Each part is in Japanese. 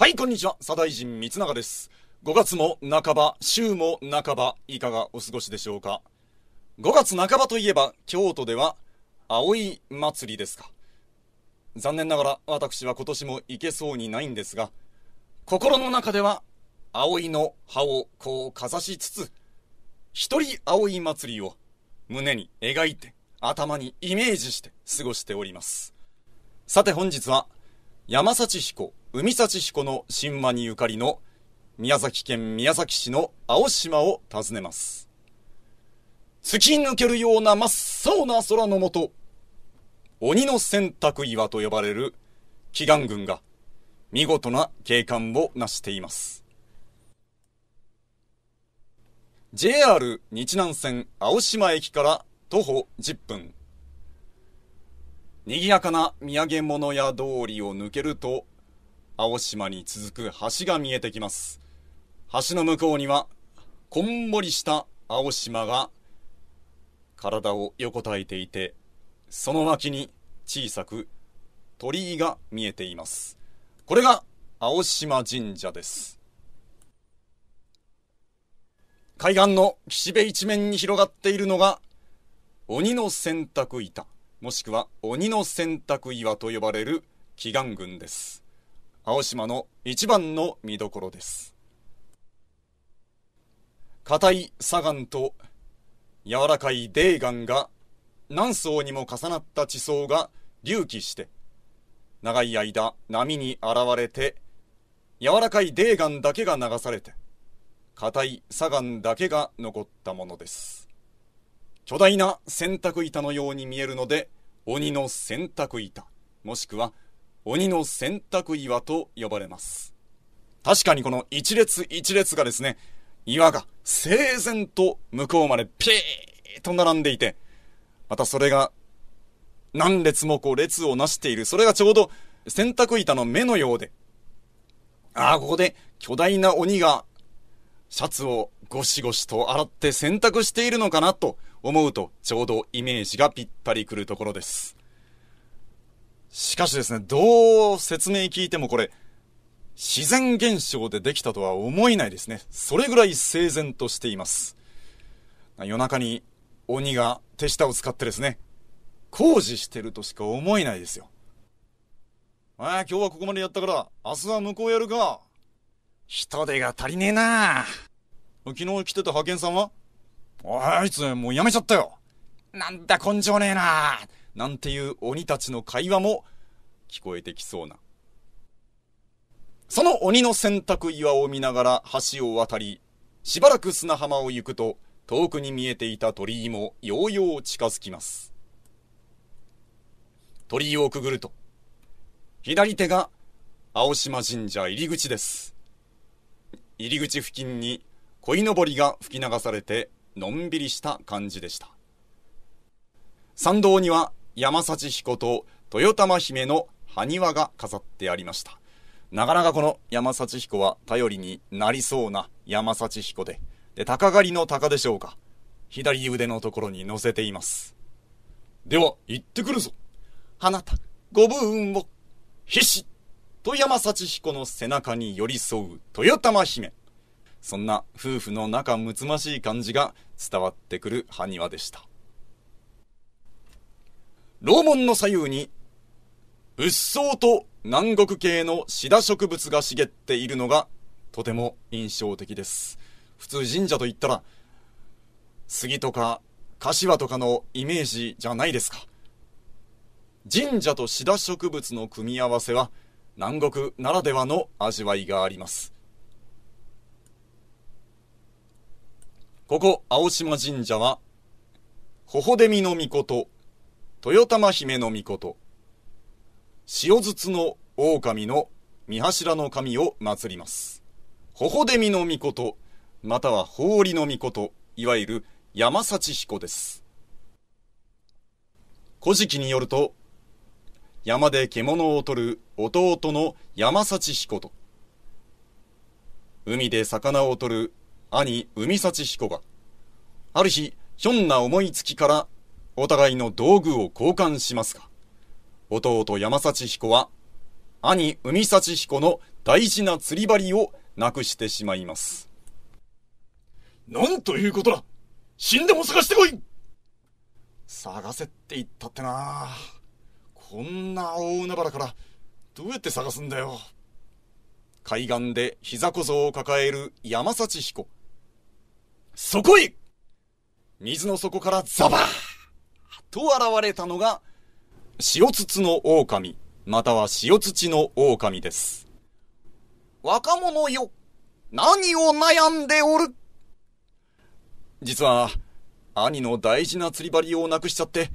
はい、こんにちは。左大臣三永です。5月も半ば、週も半ば、いかがお過ごしでしょうか？5月半ばといえば、京都では、葵祭りですか。残念ながら、私は今年も行けそうにないんですが、心の中では、葵の葉をこうかざしつつ、一人葵祭りを胸に描いて、頭にイメージして過ごしております。さて本日は、山幸彦、海幸彦の神話にゆかりの宮崎県宮崎市の青島を訪ねます。突き抜けるような真っ青な空の下、鬼の洗濯岩と呼ばれる祈願群が見事な景観を成しています。JR 日南線青島駅から徒歩10分。賑やかな土産物屋通りを抜けると、青島に続く橋が見えてきます。橋の向こうには、こんもりした青島が、体を横たえていて、その脇に小さく鳥居が見えています。これが青島神社です。海岸の岸辺一面に広がっているのが、鬼の洗濯板。もしくは鬼の洗濯岩と呼ばれる祈願群です。青島の一番の見どころです。硬い砂岩と柔らかい泥岩が何層にも重なった地層が隆起して長い間波に現れて柔らかい泥岩だけが流されて硬い砂岩だけが残ったものです。巨大な洗濯板のように見えるので、鬼の洗濯板、もしくは鬼の洗濯岩と呼ばれます。確かにこの一列一列がですね、岩が整然と向こうまでピーッと並んでいて、またそれが何列もこう列をなしている、それがちょうど洗濯板の目のようで、ああ、ここで巨大な鬼がシャツをゴシゴシと洗って洗濯しているのかなと思うと、ちょうどイメージがぴったりくるところです。しかしですね、どう説明聞いてもこれ、自然現象でできたとは思えないですね。それぐらい整然としています。夜中に鬼が手下を使ってですね、工事してるとしか思えないですよ。ああ、今日はここまでやったから、明日は向こうやるか。人手が足りねえな昨日来てた派遣さんは？おい、あいつもうやめちゃったよ。なんだ根性ねえななんていう鬼たちの会話も聞こえてきそうな。その鬼の洗濯岩を見ながら橋を渡り、しばらく砂浜を行くと遠くに見えていた鳥居もようよう近づきます。鳥居をくぐると、左手が青島神社入り口です。入り口付近に鯉のぼりが吹き流されてのんびりした感じでした参道には山幸彦と豊玉姫の埴輪が飾ってありました。なかなかこの山幸彦は頼りになりそうな山幸彦でで鷹狩りの鷹でしょうか。左腕のところに乗せています。では行ってくるぞ。あなたご武運を。必死と山幸彦の背中に寄り添う豊玉姫。そんな夫婦の仲睦ましい感じが伝わってくる埴輪でした。楼門の左右に、うっそうと南国系のシダ植物が茂っているのがとても印象的です。普通神社といったら、杉とか柏とかのイメージじゃないですか。神社とシダ植物の組み合わせは南国ならではの味わいがあります。ここ青島神社は、ほほでみのみこと、豊玉姫のみこと、塩筒の狼の三柱の神を祀ります。ほほでみのみこと、またはほうりのみこと、いわゆる山幸彦です。古事記によると、山で獣を取る弟の山幸彦と、海で魚を取る兄海幸彦が、ある日、ひょんな思いつきから、お互いの道具を交換しますが、弟山幸彦は、兄海幸彦の大事な釣り針をなくしてしまいます。なんということだ死んでも探してこい探せって言ったってなこんな大海原からどうやって探すんだよ。海岸で膝小僧を抱える山幸彦。そこへ水の底からザバーと現れたのが、塩筒の狼、または塩土の狼です。若者よ、何を悩んでおる？実は、兄の大事な釣り針をなくしちゃって、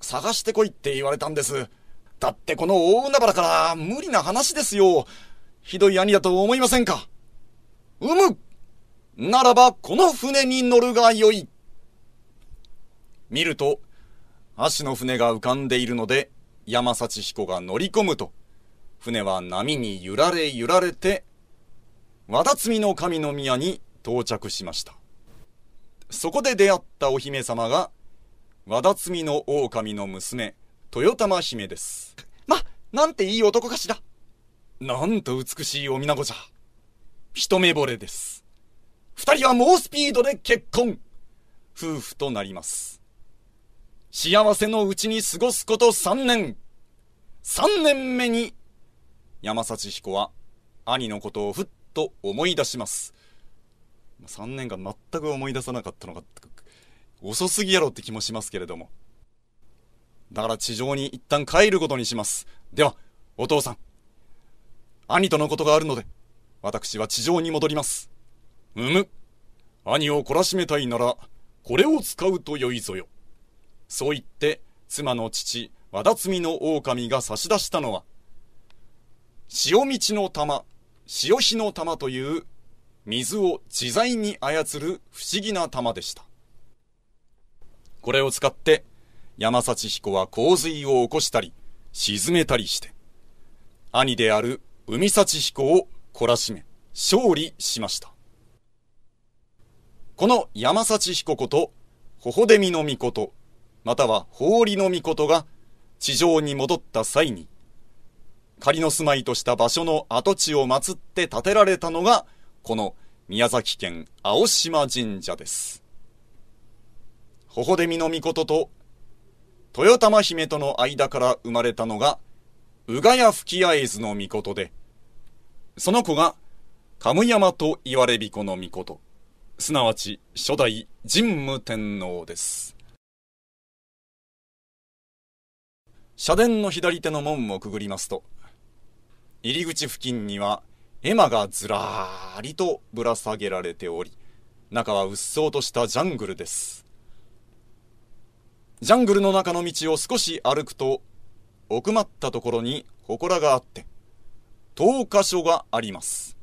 探してこいって言われたんです。だってこの大海原から無理な話ですよ。ひどい兄だと思いませんか？うむならばこの船に乗るがよい。見ると、足の船が浮かんでいるので、山幸彦が乗り込むと、船は波に揺られ揺られて、和田摘の神の宮に到着しました。そこで出会ったお姫様が、和田摘の狼の娘、豊玉姫です。ま、なんていい男かしら。なんと美しいおみなごじゃ。一目惚れです。二人は猛スピードで結婚。夫婦となります。幸せのうちに過ごすこと3年。3年目に、山幸彦は兄のことをふっと思い出します。3年間全く思い出さなかったのが、遅すぎやろって気もしますけれども。だから地上に一旦帰ることにします。では、お父さん。兄とのことがあるので、私は地上に戻ります。うむ。兄を懲らしめたいなら、これを使うとよいぞよ。そう言って、妻の父、和田摘の狼が差し出したのは、潮道の玉、潮干の玉という水を自在に操る不思議な玉でした。これを使って、山幸彦は洪水を起こしたり、沈めたりして、兄である海幸彦を懲らしめ、勝利しました。この山幸彦こと、ほほでみの御事、または法理の御事が地上に戻った際に、仮の住まいとした場所の跡地を祀って建てられたのが、この宮崎県青島神社です。ほほでみの御事と豊玉姫との間から生まれたのが、うがや吹合図の御事で、その子が、神山と言われびこの御事、すなわち初代神武天皇です。社殿の左手の門をくぐりますと、入り口付近には絵馬がずらーりとぶら下げられており、中はうっそうとしたジャングルです。ジャングルの中の道を少し歩くと、奥まったところに祠があって、10箇所があります。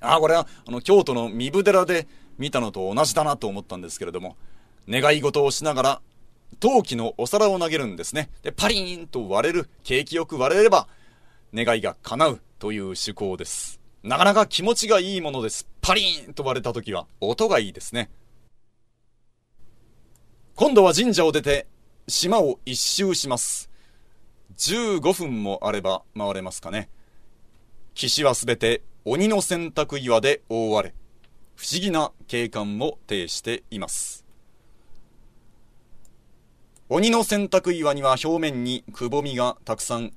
ああ、これは、あの、京都の壬生寺で見たのと同じだなと思ったんですけれども、願い事をしながら陶器のお皿を投げるんですね。で、パリーンと割れる、景気よく割れれば、願いが叶うという趣向です。なかなか気持ちがいいものです。パリーンと割れた時は、音がいいですね。今度は神社を出て、島を一周します。15分もあれば回れますかね。岸はすべて鬼の洗濯岩で覆われ、不思議な景観も呈しています。鬼の洗濯岩には表面にくぼみがたくさん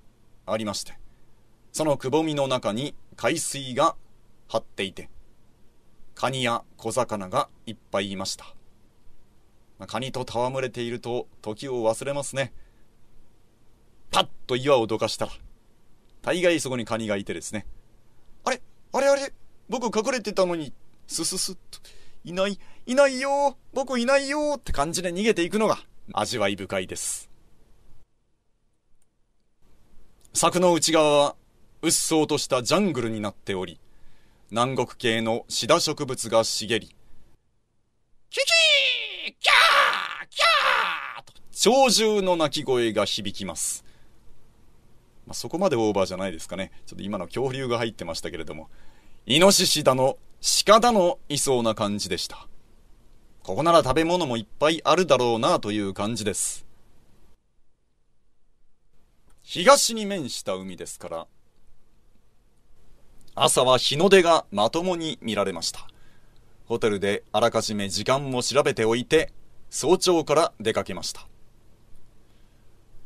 ありまして、そのくぼみの中に海水が張っていて、カニや小魚がいっぱいいました。まカニと戯れていると時を忘れますね。パッと岩をどかしたら、大概そこにカニがいてですね。あれ？あれ？あれ？僕隠れてたのに、スススッと、いない、いないよ僕いないよって感じで逃げていくのが味わい深いです。柵の内側は、うっそうとしたジャングルになっており、南国系のシダ植物が茂り、キキーキャーキャーと鳥獣の鳴き声が響きます。まあ、そこまでオーバーじゃないですかね。ちょっと今の恐竜が入ってましたけれども、イノシシだの、鹿だの、いそうな感じでした。ここなら食べ物もいっぱいあるだろうなという感じです。東に面した海ですから、朝は日の出がまともに見られました。ホテルであらかじめ時間も調べておいて、早朝から出かけました。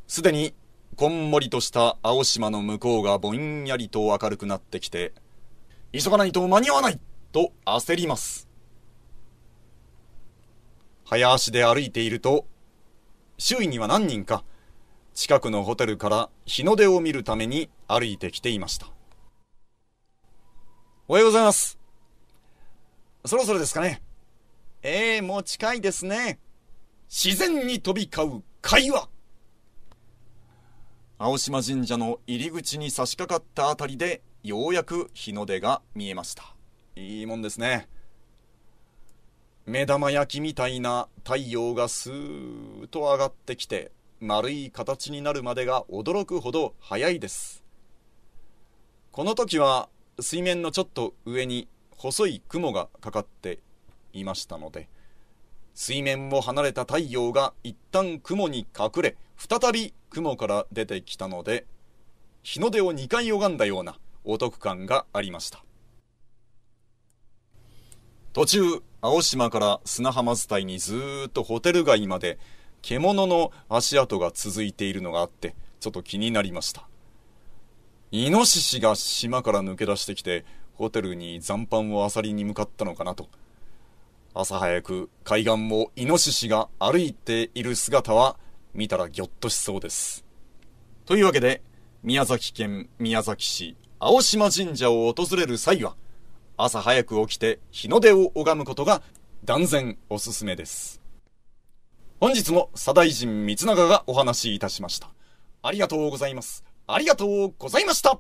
すでにこんもりとした青島の向こうがぼんやりと明るくなってきて、急がないと間に合わないと焦ります。早足で歩いていると、周囲には何人か、近くのホテルから日の出を見るために歩いてきていました。おはようございます。そろそろですかね。ええー、もう近いですね。自然に飛び交う会話。青島神社の入り口に差し掛かったあたりでようやく日の出が見えましたいいもんですね目玉焼きみたいな太陽がスーッと上がってきて丸い形になるまでが驚くほど早いです。この時は水面のちょっと上に細い雲がかかっていましたので水面を離れた太陽が一旦雲に隠れ再び雲から出てきたので日の出を2回拝んだようなお得感がありました。途中青島から砂浜伝いにずーっとホテル街まで獣の足跡が続いているのがあってちょっと気になりましたイノシシが島から抜け出してきてホテルに残飯を漁りに向かったのかなと朝早く海岸をイノシシが歩いている姿は見たらぎょっとしそうです。というわけで、宮崎県宮崎市青島神社を訪れる際は、朝早く起きて日の出を拝むことが断然おすすめです。本日も左大臣三永がお話しいたしました。ありがとうございます。ありがとうございました。